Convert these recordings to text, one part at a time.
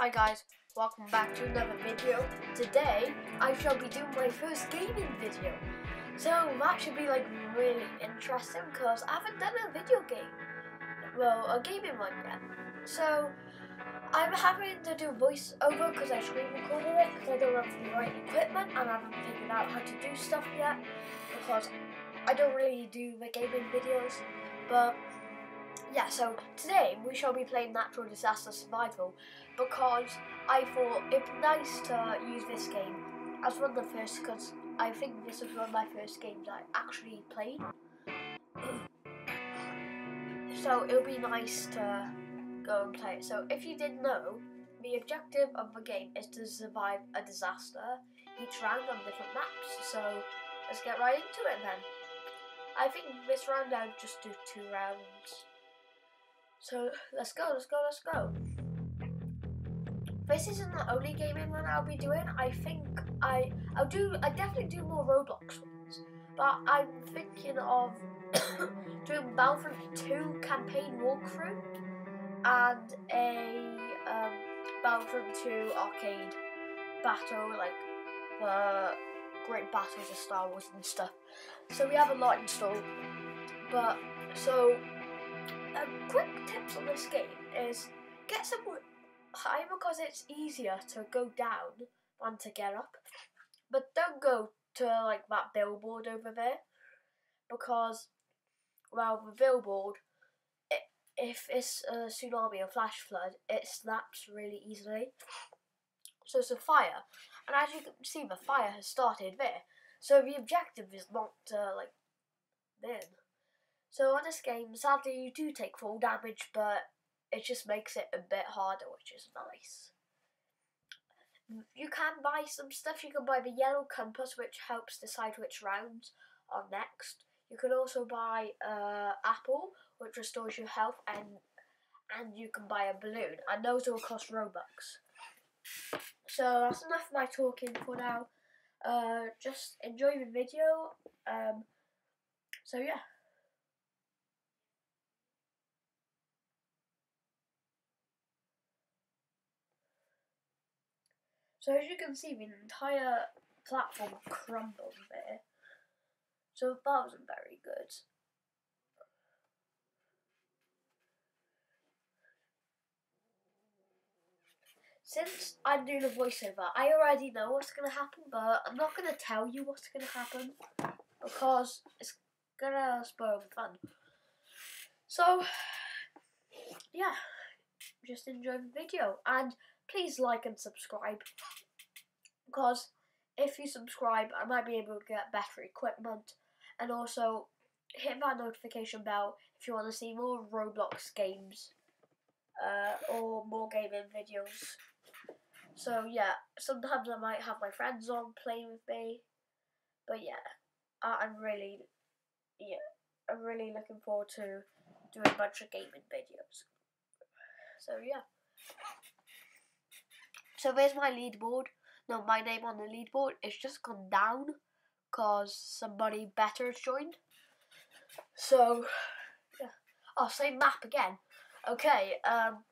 Hi guys, welcome back to another video. Today I shall be doing my first gaming video. So that should be like really interesting because I haven't done a video game. Well, a gaming one yet. So I'm having to do voiceover because I screen recorded it because I don't have the right equipment and I haven't figured out how to do stuff yet because I don't really do the gaming videos. But yeah, so today we shall be playing Natural Disaster Survival because I thought it'd be nice to use this game as one of the first because I think this was one of my first games I actually played. so it'll be nice to go and play it. So if you didn't know, the objective of the game is to survive a disaster each round on different maps. So let's get right into it then. I think this round I'll just do two rounds. So let's go, let's go, let's go. This isn't the only gaming one I'll be doing. I think I I'll do I definitely do more Roblox ones. But I'm thinking of doing Battlefront 2 campaign walkthrough and a um, Battlefront 2 arcade battle, like the great battles of Star Wars and stuff. So we have a lot installed. But so um, quick tips on this game is get somewhere high because it's easier to go down than to get up. But don't go to like that billboard over there because, well, the billboard, it, if it's a tsunami or flash flood, it snaps really easily. So it's a fire, and as you can see, the fire has started there. So the objective is not to like then. So on this game, sadly you do take full damage, but it just makes it a bit harder, which is nice. You can buy some stuff. You can buy the yellow compass, which helps decide which rounds are next. You can also buy uh, apple, which restores your health, and and you can buy a balloon, and those all cost Robux. So that's enough of my talking for now. Uh, just enjoy the video. Um, so yeah. So as you can see, the entire platform crumbled there. So that wasn't very good. Since I'm doing a voiceover, I already know what's going to happen, but I'm not going to tell you what's going to happen because it's going to spoil the fun. So, yeah, just enjoy the video and please like and subscribe because if you subscribe, I might be able to get better equipment and also hit that notification bell if you want to see more Roblox games uh, or more gaming videos. So yeah, sometimes I might have my friends on playing with me, but yeah, I'm really, yeah, I'm really looking forward to doing a bunch of gaming videos. So yeah. So there's my leaderboard. No, my name on the leaderboard is just gone down because somebody better has joined. So, yeah. I'll say map again. Okay, um,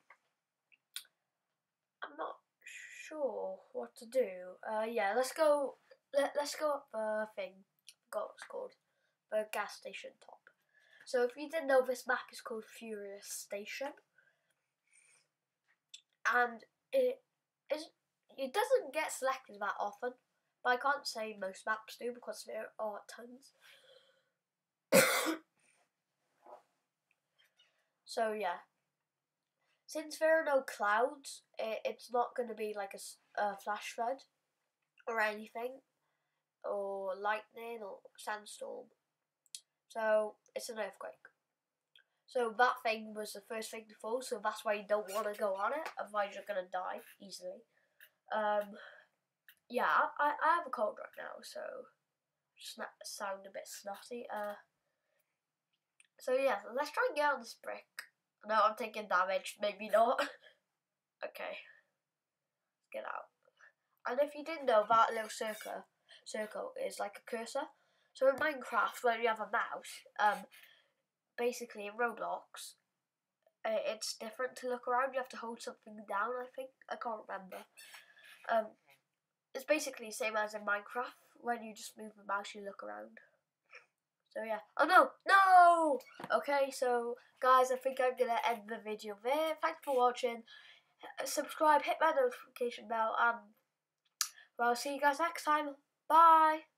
I'm not sure what to do. Uh, yeah, let's go. Let, let's go up the thing. Got what it's called. The gas station top. So if you didn't know, this map is called Furious Station, and it. It doesn't get selected that often, but I can't say most maps do because there are tons. so yeah, since there are no clouds, it, it's not going to be like a, a flash flood or anything, or lightning or sandstorm. So it's an earthquake. So that thing was the first thing to fall, so that's why you don't want to go on it, otherwise you're going to die easily. Um, yeah, I, I have a cold right now, so sna- sound a bit snotty. Uh, so yeah, let's try and get on this brick. No, I'm taking damage. Maybe not. okay. Let's get out. And if you didn't know, that little circle, circle is like a cursor. So in Minecraft, when you have a mouse, um, basically in Roblox, uh, it's different to look around. You have to hold something down. I think I can't remember. Um, it's basically the same as in Minecraft. When you just move the mouse, you look around. So yeah. Oh no, no. Okay, so guys, I think I'm gonna end the video there. Thanks for watching. Subscribe, hit that notification bell, and well, I'll see you guys next time. Bye.